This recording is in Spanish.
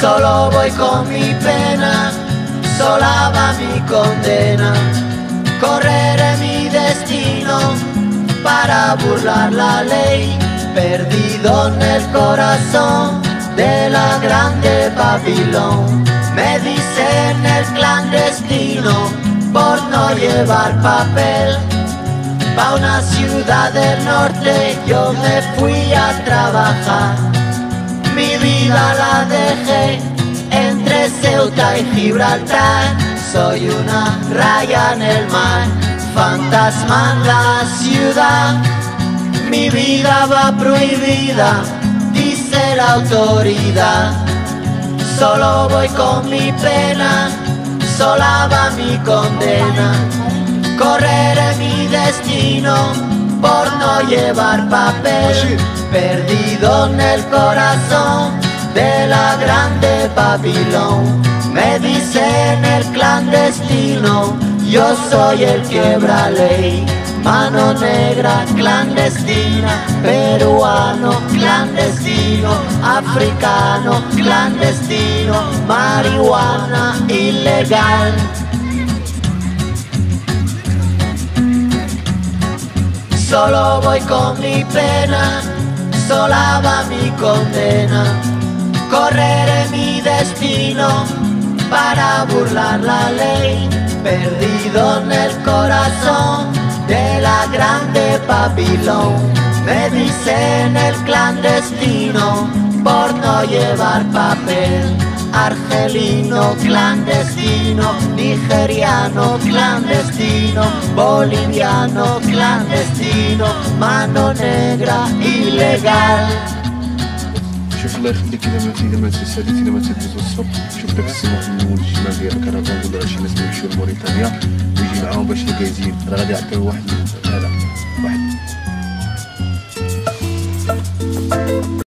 Solo voy con mi pena, sola va mi condena. Correré mi destino para burlar la ley, perdido en el corazón de la grande Babilón. Me dicen el clandestino por no llevar papel. Pa' una ciudad del norte yo me fui a trabajar. Mi vida la dejé entre Ceuta y Gibraltar. Soy una raya en el mar, fantasma en la ciudad. Mi vida va prohibida, dice la autoridad. Solo voy con mi pena, sola va mi condena. Correré mi destino llevar papel, perdido en el corazón de la grande Babilón. Me dicen el clandestino, yo soy el quebra ley. Mano negra clandestina, peruano clandestino, africano clandestino, marihuana ilegal. Solo voy con mi pena, sola va mi condena. Correré mi destino para burlar la ley, perdido en el corazón de la grande Babilón. Me dicen el clandestino por no llevar papel Argelino clandestino, nigeriano clandestino, boliviano clandestino, mano negra ilegal. شوف الله يخليك الا ما الا ما تساليت الا ما تدوز الصبح شوف داك السماح من اول الجمال ديال الكرفان ولا شي ناس يمشيو لموريتانيا ويجي معاهم باش الكازين راه غادي يعطيو واحد هذا